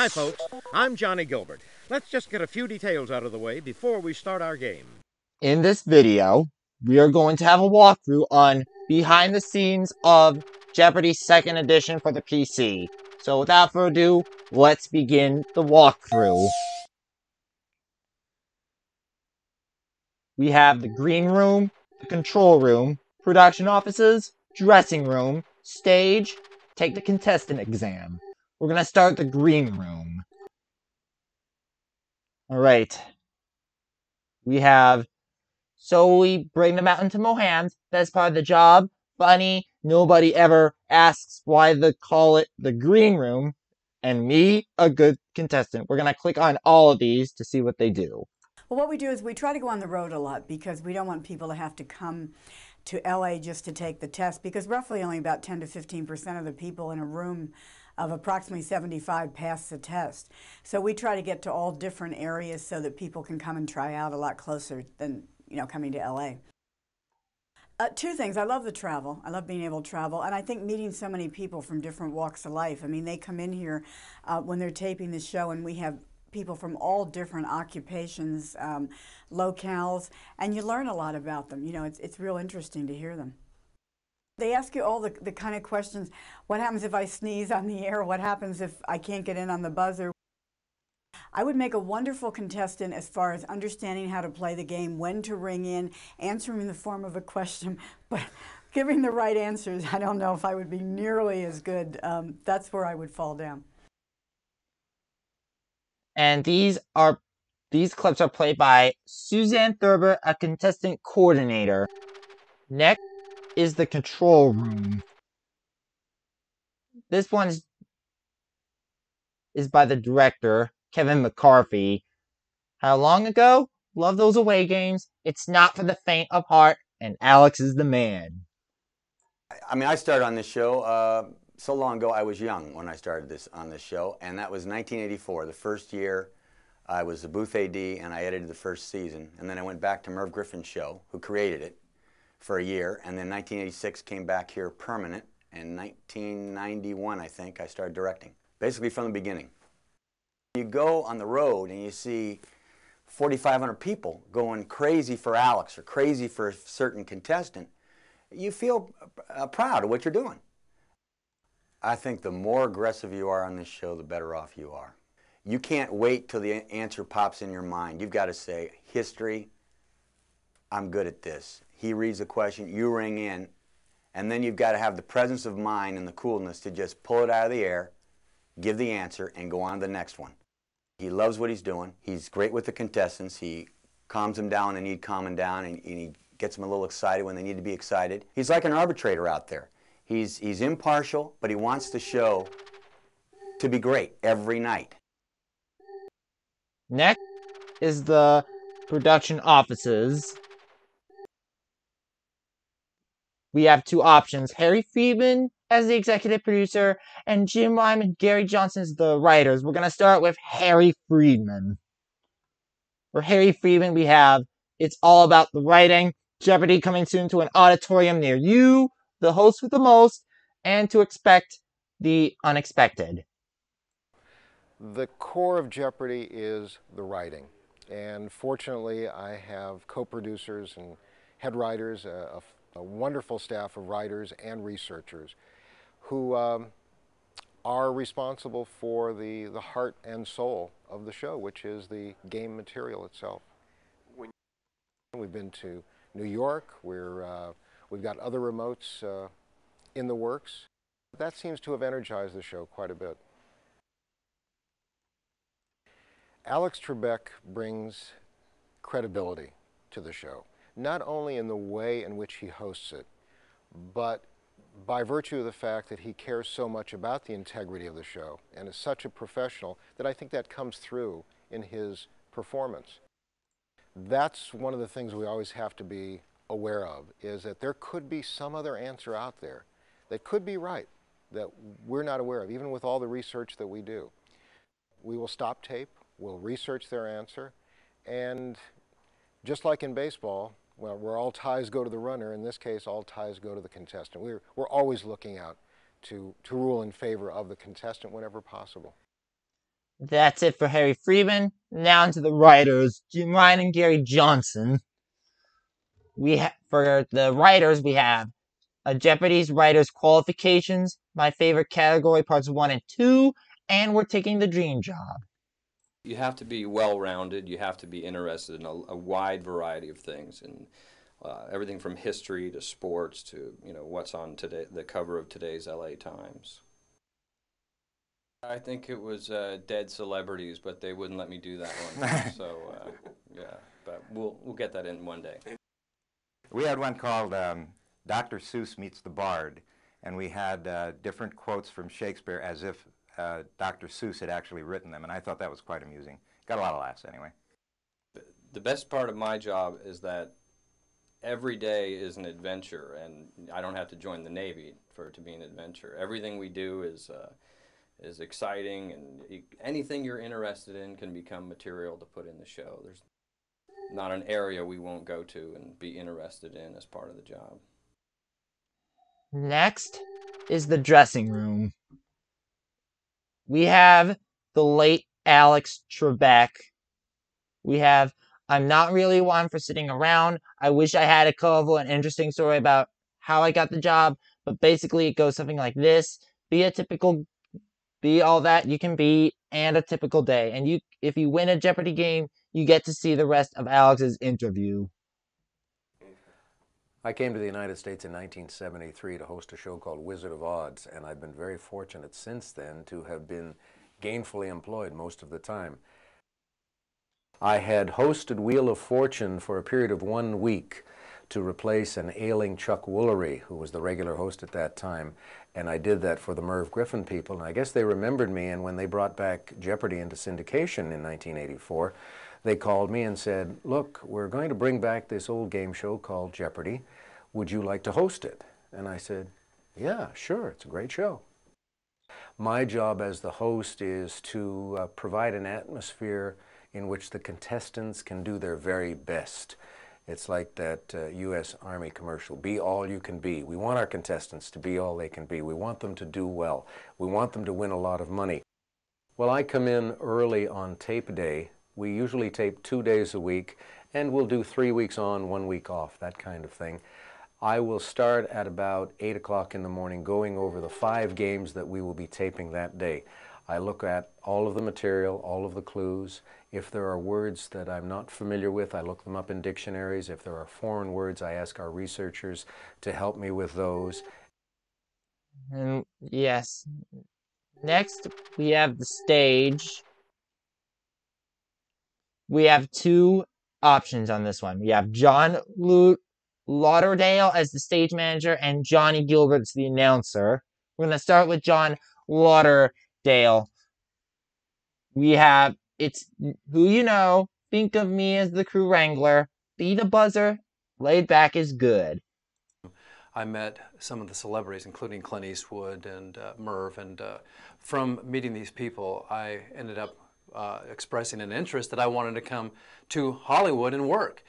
Hi, folks. I'm Johnny Gilbert. Let's just get a few details out of the way before we start our game. In this video, we are going to have a walkthrough on behind the scenes of Jeopardy! Second Edition for the PC. So without further ado, let's begin the walkthrough. We have the green room, the control room, production offices, dressing room, stage, take the contestant exam. We're gonna start the green room. Alright. We have so we bring them out into Mohans. That's part of the job. Funny, nobody ever asks why they call it the green room. And me, a good contestant. We're gonna click on all of these to see what they do. Well, what we do is we try to go on the road a lot because we don't want people to have to come to LA just to take the test because roughly only about 10 to 15 percent of the people in a room of approximately 75 pass the test. So we try to get to all different areas so that people can come and try out a lot closer than you know coming to LA. Uh, two things. I love the travel. I love being able to travel. And I think meeting so many people from different walks of life. I mean, they come in here uh, when they're taping the show, and we have people from all different occupations, um, locales, and you learn a lot about them. You know, it's, it's real interesting to hear them. They ask you all the, the kind of questions what happens if I sneeze on the air? What happens if I can't get in on the buzzer? I would make a wonderful contestant as far as understanding how to play the game, when to ring in, answering in the form of a question, but giving the right answers, I don't know if I would be nearly as good. Um, that's where I would fall down. And these are these clips are played by Suzanne Thurber, a contestant coordinator. Next is the control room. This one is, by the director, Kevin McCarthy. How long ago? Love those away games. It's not for the faint of heart, and Alex is the man. I mean, I started on this show uh, so long ago. I was young when I started this on this show, and that was 1984, the first year I was the booth AD, and I edited the first season. And then I went back to Merv Griffin's show, who created it, for a year. And then 1986 came back here permanent. And 1991, I think, I started directing, basically from the beginning. You go on the road and you see 4,500 people going crazy for Alex or crazy for a certain contestant. You feel uh, proud of what you're doing. I think the more aggressive you are on this show, the better off you are. You can't wait till the answer pops in your mind. You've got to say, history, I'm good at this. He reads the question, you ring in, and then you've got to have the presence of mind and the coolness to just pull it out of the air, give the answer, and go on to the next one. He loves what he's doing. He's great with the contestants. He calms them down when they need calming down, and, and he gets them a little excited when they need to be excited. He's like an arbitrator out there. He's, he's impartial, but he wants the show to be great every night. Next is the production offices. We have two options. Harry Friedman as the executive producer and Jim Lyman Gary Johnson as the writers. We're going to start with Harry Friedman. For Harry Friedman, we have It's All About the Writing, Jeopardy coming soon to an auditorium near you, the host with the most, and to expect the unexpected the core of Jeopardy is the writing. And fortunately, I have co-producers and head writers, a, a, a, wonderful staff of writers and researchers who um, are responsible for the, the heart and soul of the show, which is the game material itself. We've been to New York, we're, uh, we've got other remotes uh, in the works. That seems to have energized the show quite a bit. Alex Trebek brings credibility to the show, not only in the way in which he hosts it, but by virtue of the fact that he cares so much about the integrity of the show and is such a professional that I think that comes through in his performance. That's one of the things we always have to be aware of, is that there could be some other answer out there that could be right, that we're not aware of, even with all the research that we do. We will stop tape, we'll research their answer, and just like in baseball, well, where all ties go to the runner, in this case, all ties go to the contestant. We're, we're always looking out to, to rule in favor of the contestant whenever possible. That's it for Harry Friedman. Now into the writers, Jim Rhine and Gary Johnson. We ha- for the writers we have a Jeopardy's writers qualifications, my favorite category parts one and two, and we're taking the dream job. You have to be well-rounded. You have to be interested in a, a wide variety of things, and uh, everything from history to sports to you know what's on today the cover of today's LA Times. I think it was uh, dead celebrities, but they wouldn't let me do that one. so uh, yeah, but we'll we'll get that in one day. We had one called um, Dr. Seuss Meets the Bard, and we had uh, different quotes from Shakespeare as if uh, Dr. Seuss had actually written them, and I thought that was quite amusing. Got a lot of laughs anyway. The best part of my job is that every day is an adventure, and I don't have to join the Navy for it to be an adventure. Everything we do is uh, is exciting, and anything you're interested in can become material to put in the show. There's not an area we won't go to and be interested in as part of the job. Next is the dressing room. We have the late Alex Trebek. We have I'm not really one for sitting around. I wish I had a colorful and interesting story about how I got the job, but basically it goes something like this. Be a typical be all that you can be and a typical day. And you if you win a Jeopardy game, you get to see the rest of Alex's interview. I came to the United States in 1973 to host a show called Wizard of Odds, and I've been very fortunate since then to have been gainfully employed most of the time. I had hosted Wheel of Fortune for a period of one week to replace an ailing Chuck Woolery, who was the regular host at that time, and I did that for the Merv Griffin people, and I guess they remembered me, and when they brought back Jeopardy into syndication in 1984, they called me and said, look, we're going to bring back this old game show called Jeopardy. Would you like to host it? And I said, yeah, sure, it's a great show. My job as the host is to uh, provide an atmosphere in which the contestants can do their very best. It's like that uh, U.S. Army commercial, be all you can be. We want our contestants to be all they can be. We want them to do well. We want them to win a lot of money. Well, I come in early on tape day we usually tape two days a week, and we'll do three weeks on, one week off, that kind of thing. I will start at about 8 o'clock in the morning going over the five games that we will be taping that day. I look at all of the material, all of the clues. If there are words that I'm not familiar with, I look them up in dictionaries. If there are foreign words, I ask our researchers to help me with those. And yes, next we have the stage we have two options on this one. We have John Lauderdale as the stage manager and Johnny Gilbert as the announcer. We're going to start with John Lauderdale. We have it's who you know. Think of me as the crew wrangler. Be the buzzer. Laid back is good. I met some of the celebrities, including Clint Eastwood and uh, Merv, and uh, from meeting these people, I ended up uh, expressing an interest that I wanted to come to Hollywood and work.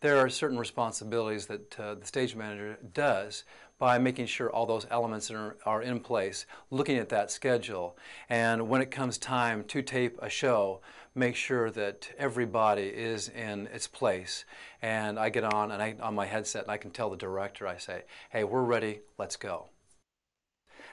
There are certain responsibilities that uh, the stage manager does by making sure all those elements are, are in place, looking at that schedule, and when it comes time to tape a show, make sure that everybody is in its place. And I get on and I, on my headset and I can tell the director, I say, hey, we're ready, let's go.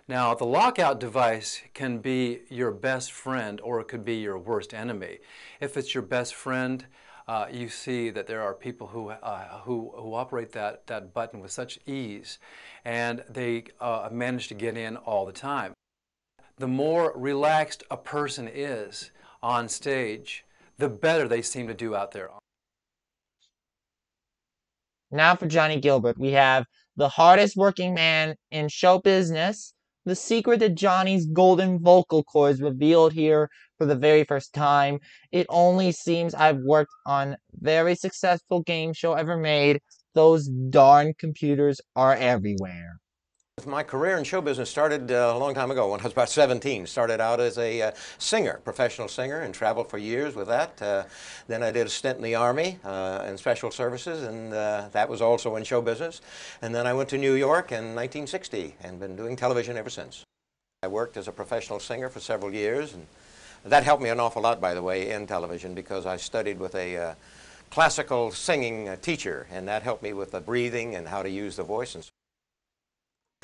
Now, the lockout device can be your best friend or it could be your worst enemy. If it's your best friend, uh, you see that there are people who, uh, who, who operate that, that button with such ease and they uh, manage to get in all the time. The more relaxed a person is on stage, the better they seem to do out there. Now for Johnny Gilbert, we have the hardest working man in show business, the secret to Johnny's golden vocal cords revealed here for the very first time. It only seems I've worked on very successful game show ever made. Those darn computers are everywhere. My career in show business started uh, a long time ago when I was about 17. Started out as a uh, singer, professional singer, and traveled for years with that. Uh, then I did a stint in the Army uh, in Special Services, and uh, that was also in show business. And then I went to New York in 1960 and been doing television ever since. I worked as a professional singer for several years and That helped me an awful lot, by the way, in television because I studied with a uh, classical singing uh, teacher, and that helped me with the breathing and how to use the voice. And so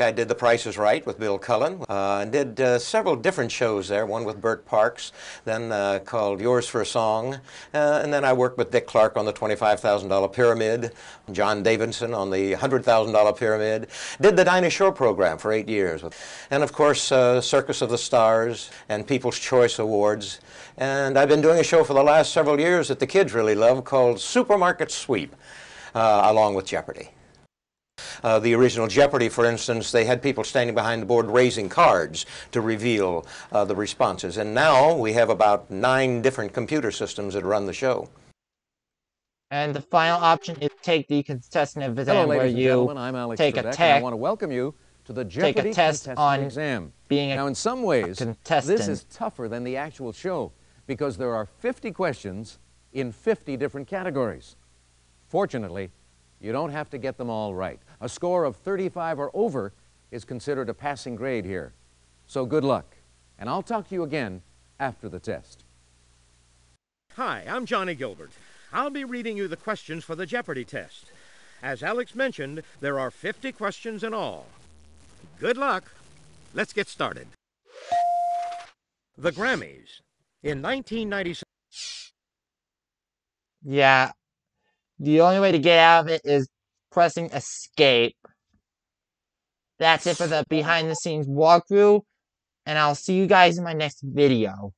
I did The Price is Right with Bill Cullen uh, and did uh, several different shows there, one with Bert Parks, then uh, called Yours for a Song, uh, and then I worked with Dick Clark on the $25,000 Pyramid, John Davidson on the $100,000 Pyramid, did the Dinah Shore program for eight years, and of course uh, Circus of the Stars and People's Choice Awards, and I've been doing a show for the last several years that the kids really love called Supermarket Sweep, uh, along with Jeopardy! Uh, the original Jeopardy, for instance, they had people standing behind the board raising cards to reveal uh, the responses. And now we have about nine different computer systems that run the show. And the final option is take the contestant Hello, exam where and you. I'm Alex take a Trebek, and I want to welcome you to the take a Jeopardy test on exam. being a Now, in some ways, contestant. this is tougher than the actual show because there are 50 questions in 50 different categories. Fortunately, you don't have to get them all right. A score of 35 or over is considered a passing grade here. So good luck, and I'll talk to you again after the test. Hi, I'm Johnny Gilbert. I'll be reading you the questions for the Jeopardy test. As Alex mentioned, there are 50 questions in all. Good luck. Let's get started. The Grammys. In 1997, Yeah. The only way to get out of it is pressing escape. That's it for the behind the scenes walkthrough, and I'll see you guys in my next video.